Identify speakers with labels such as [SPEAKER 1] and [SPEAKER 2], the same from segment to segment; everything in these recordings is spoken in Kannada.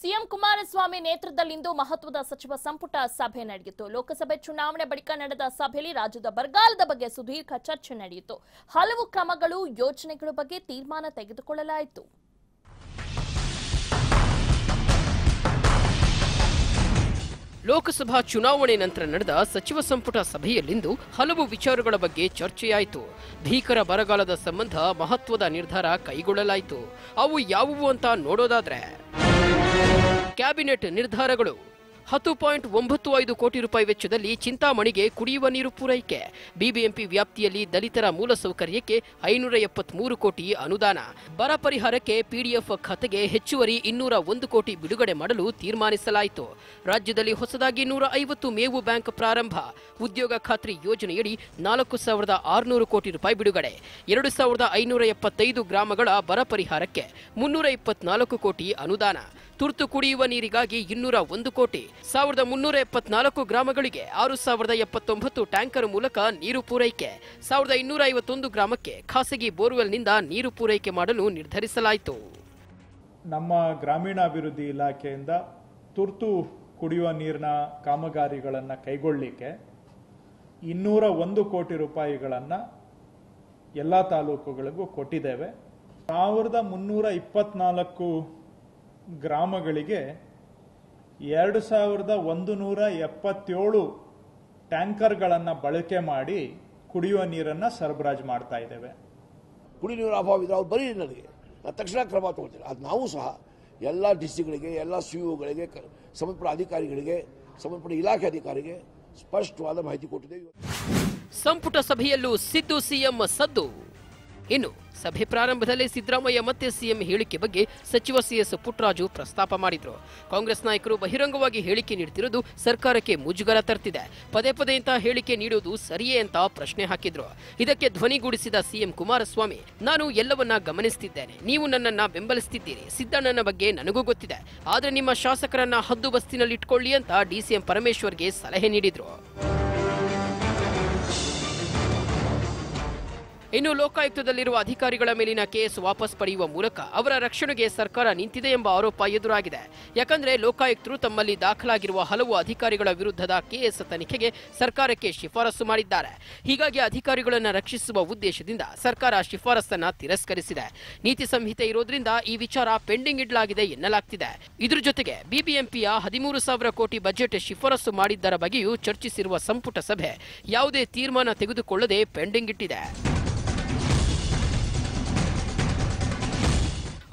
[SPEAKER 1] ಸಿಎಂ ಕುಮಾರಸ್ವಾಮಿ ನೇತೃತ್ವದಲ್ಲಿಂದು ಮಹತ್ವದ ಸಚಿವ ಸಂಪುಟ ಸಭೆ ನಡೆಯಿತು. ಲೋಕಸಭೆ ಚುನಾವಣೆ ಬಳಿಕ ನಡೆದ ಸಭೆಯಲ್ಲಿ ರಾಜ್ಯದ ಬರಗಾಲದ ಬಗ್ಗೆ ಸುದೀರ್ಘ ಚರ್ಚೆ ನಡೆಯಿತು. ಹಲವು ಕ್ರಮಗಳು, ಯೋಜನೆಗಳ ಬಗ್ಗೆ ತೀರ್ಮಾನ ತೆಗೆದುಕೊಳ್ಳಲಾಯಿತು.
[SPEAKER 2] ಲೋಕಸಭಾ ಚುನಾವಣೆ ನಂತರ ನಡೆದ ಸಚಿವ ಸಂಪುಟ ಸಭೆಯಲ್ಲಿಂದು ಹಲವು ವಿಚಾರಗಳ ಬಗ್ಗೆ ಚರ್ಚೆಯಾಯಿತು. ಭೀಕರ ಬರಗಾಲದ ಸಂಬಂಧ ಮಹತ್ವದ ನಿರ್ಧಾರ ಕೈಗೊಳ್ಳಲಾಯಿತು. ಅವು ಯಾವುವು ಅಂತ ನೋಡೋದಾದ್ರೆ ಕ್ಯಾಬಿನೆಟ್ ನಿರ್ಧಾರಗಳು. ಹತ್ತು ಪಾಯಿಂಟ್ ಒಂಬತ್ತು ಐದು ಕೋಟಿ ರೂಪಾಯಿ ವೆಚ್ಚದಲ್ಲಿ ಚಿಂತಾಮಣಿಗೆ ಕುಡಿಯುವ ನೀರು ಪೂರೈಕೆ. ಬಿಬಿಎಂಪಿ ವ್ಯಾಪ್ತಿಯಲ್ಲಿ ದಲಿತರ ಮೂಲಸೌಕರ್ಯಕ್ಕೆ ಐನೂರ ಎಪ್ಪತ್ಮೂರು ಕೋಟಿ ಅನುದಾನ. ಬರ ಪರಿಹಾರಕ್ಕೆ ಪಿಡಿಎಫ್ ಖಾತೆಗೆ ಹೆಚ್ಚುವರಿ ಇನ್ನೂರ ಒಂದು ಕೋಟಿ ಬಿಡುಗಡೆ ಮಾಡಲು ತೀರ್ಮಾನಿಸಲಾಯಿತು. ರಾಜ್ಯದಲ್ಲಿ ಹೊಸದಾಗಿ ನೂರ ಐವತ್ತು ಮೇವು ಬ್ಯಾಂಕ್ ಪ್ರಾರಂಭ. ಉದ್ಯೋಗ ಖಾತ್ರಿ ಯೋಜನೆಯಡಿ ನಾಲ್ಕು ಸಾವಿರದ ಆರುನೂರು ಕೋಟಿ ರೂಪಾಯಿ ಬಿಡುಗಡೆ. ಎರಡು ಸಾವಿರದ ಐನೂರ ಎಪ್ಪತ್ತೈದು ಗ್ರಾಮಗಳ ಬರ ಪರಿಹಾರಕ್ಕೆ ಮುನ್ನೂರ ಇಪ್ಪತ್ನಾಲ್ಕು ಕೋಟಿ ಅನುದಾನ. ತುರ್ತು ಕುಡಿಯುವ ನೀರಿಗಾಗಿ ಇನ್ನೂರ ಒಂದು ಕೋಟಿ. ಸಾವಿರದ ಮುನ್ನೂರ ಎಪ್ಪತ್ನಾಲ್ಕು ಗ್ರಾಮಗಳಿಗೆ ಆರು ಸಾವಿರದ ಎಪ್ಪತ್ತೊಂಬತ್ತು ಟ್ಯಾಂಕರ್ ಮೂಲಕ ನೀರು ಪೂರೈಕೆ. ಸಾವಿರದ ಇನ್ನೂರ ಐವತ್ತೊಂದು ಗ್ರಾಮಕ್ಕೆ ಖಾಸಗಿ ಬೋರ್ವೆಲ್ನಿಂದ ನೀರು ಪೂರೈಕೆ ಮಾಡಲು ನಿರ್ಧರಿಸಲಾಯಿತು.
[SPEAKER 3] ನಮ್ಮ ಗ್ರಾಮೀಣಾಭಿವೃದ್ಧಿ ಇಲಾಖೆಯಿಂದ ತುರ್ತು ಕುಡಿಯುವ ನೀರಿನ ಕಾಮಗಾರಿಗಳನ್ನು ಕೈಗೊಳ್ಳಲಿಕ್ಕೆ ಇನ್ನೂರ ಒಂದು ಕೋಟಿ ರೂಪಾಯಿಗಳನ್ನು ಎಲ್ಲ ತಾಲೂಕುಗಳಿಗೂ ಕೊಟ್ಟಿದ್ದೇವೆ. ಸಾವಿರದ ಮುನ್ನೂರ ಇಪ್ಪತ್ನಾಲ್ಕು ಗ್ರಾಮಗಳಿಗೆ ಎರಡು ಸಾವಿರದ ಒಂದು ನೂರ ಎಪ್ಪತ್ತೇಳು ಟ್ಯಾಂಕರ್ಗಳನ್ನು ಬಳಕೆ ಮಾಡಿ ಕುಡಿಯುವ ನೀರನ್ನು ಸರಬರಾಜು ಮಾಡ್ತಾ ಇದ್ದೇವೆ.
[SPEAKER 4] ಕುಡಿ ನೀರು ಅಭಾವ ಇದ್ರೆ ಅವ್ರು ಬರೀ ನನಗೆ ನಾನು ತಕ್ಷಣ ಕ್ರಮ ತಗೊಳ್ತೀನಿ ಅದು ನಾವು ಸಹ ಎಲ್ಲ ಡಿಸ್ಟಿಕ್ಗಳಿಗೆ ಎಲ್ಲ ಸಿ ಗಳಿಗೆ ಸಂಬಂಧಪಟ್ಟ ಅಧಿಕಾರಿಗಳಿಗೆ ಸಂಬಂಧಪಟ್ಟ ಇಲಾಖೆ ಅಧಿಕಾರಿಗೆ ಸ್ಪಷ್ಟವಾದ ಮಾಹಿತಿ ಕೊಟ್ಟಿದ್ದೇವೆ.
[SPEAKER 2] ಸಂಪುಟ ಸಭೆಯಲ್ಲೂ ಸಿದ್ದು ಸಿಎಂ ಸದ್ದು. ಇನ್ನು ಸಭೆ ಪ್ರಾರಂಭದಲ್ಲೇ ಸಿದ್ದರಾಮಯ್ಯ ಮತ್ತೆ ಸಿಎಂ ಹೇಳಿಕೆ ಬಗ್ಗೆ ಸಚಿವ ಸಿಎಸ್ ಪುಟ್ಟರಾಜು ಪ್ರಸ್ತಾಪ ಮಾಡಿದ್ರು. ಕಾಂಗ್ರೆಸ್ ನಾಯಕರು ಬಹಿರಂಗವಾಗಿ ಹೇಳಿಕೆ ನೀಡುತ್ತಿರುವುದು ಸರ್ಕಾರಕ್ಕೆ ಮುಜುಗರ ತರ್ತಿದೆ. ಪದೇ ಪದೇ ಇಂತಹ ಹೇಳಿಕೆ ನೀಡುವುದು ಸರಿಯೇ ಅಂತ ಪ್ರಶ್ನೆ ಹಾಕಿದ್ರು. ಇದಕ್ಕೆ ಧ್ವನಿಗೂಡಿಸಿದ ಸಿಎಂ ಕುಮಾರಸ್ವಾಮಿ, ನಾನು ಎಲ್ಲವನ್ನ ಗಮನಿಸುತ್ತಿದ್ದೇನೆ ನೀವು ನನ್ನನ್ನ ಬೆಂಬಲಿಸುತ್ತಿದ್ದೀರಿ ಸಿದ್ದಣ್ಣನ ಬಗ್ಗೆ ನನಗೂ ಗೊತ್ತಿದೆ. ಆದರೆ ನಿಮ್ಮ ಶಾಸಕರನ್ನ ಹದ್ದು ಬಸ್ತಿನಲ್ಲಿ ಇಟ್ಕೊಳ್ಳಿ ಅಂತ ಡಿಸಿಎಂ ಪರಮೇಶ್ವರ್ಗೆ ಸಲಹೆ ನೀಡಿದ್ರು. ಇನ್ನು ಲೋಕಾಯುಕ್ತದಲ್ಲಿರುವ ಅಧಿಕಾರಿಗಳ ಮೇಲಿನ ಕೇಸ್ ವಾಪಸ್ ಪಡೆಯುವ ಮೂಲಕ ಅವರ ರಕ್ಷಣೆಗೆ ಸರ್ಕಾರ ನಿಂತಿದೆ ಎಂಬ ಆರೋಪ ಎದುರಾಗಿದೆ. ಯಾಕಂದ್ರೆ ಲೋಕಾಯುಕ್ತರು ತಮ್ಮಲ್ಲಿ ದಾಖಲಾಗಿರುವ ಹಲವು ಅಧಿಕಾರಿಗಳ ವಿರುದ್ಧದ ಕೇಸ್ ತನಿಖೆಗೆ ಸರ್ಕಾರಕ್ಕೆ ಶಿಫಾರಸು ಮಾಡಿದ್ದಾರೆ. ಹೀಗಾಗಿ ಅಧಿಕಾರಿಗಳನ್ನು ರಕ್ಷಿಸುವ ಉದ್ದೇಶದಿಂದ ಸರ್ಕಾರ ಶಿಫಾರಸನ್ನ ತಿರಸ್ಕರಿಸಿದೆ. ನೀತಿ ಸಂಹಿತೆ ಇರೋದ್ರಿಂದ ಈ ವಿಚಾರ ಪೆಂಡಿಂಗ್ ಇಡಲಾಗಿದೆ ಎನ್ನಲಾಗ್ತಿದೆ. ಇದ್ರ ಜೊತೆಗೆ ಬಿಬಿಎಂಪಿಯ ಹದಿಮೂರು ಸಾವಿರ ಕೋಟಿ ಬಜೆಟ್ ಶಿಫಾರಸು ಮಾಡಿದ್ದರ ಬಗ್ಗೆಯೂ ಚರ್ಚಿಸಿರುವ ಸಂಪುಟ ಸಭೆ ಯಾವುದೇ ತೀರ್ಮಾನ ತೆಗೆದುಕೊಳ್ಳದೆ ಪೆಂಡಿಂಗ್ ಇಟ್ಟಿದೆ.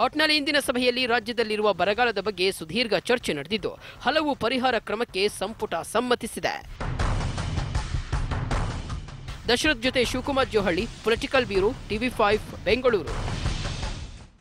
[SPEAKER 2] ಒಟ್ನಲ್ಲಿ ಇಂದಿನ ಸಭೆಯಲ್ಲಿ ರಾಜ್ಯದಲ್ಲಿರುವ ಬರಗಾಲದ ಬಗ್ಗೆ ಸುದೀರ್ಘ ಚರ್ಚೆ ನಡೆದಿದ್ದು, ಹಲವು ಪರಿಹಾರ ಕ್ರಮಕ್ಕೆ ಸಂಪುಟ ಸಮ್ಮತಿಸಿದೆ. ದಶರಥ್ ಜೊತೆ Shivakumar Johalli, political bureau, TV five, Bengaluru.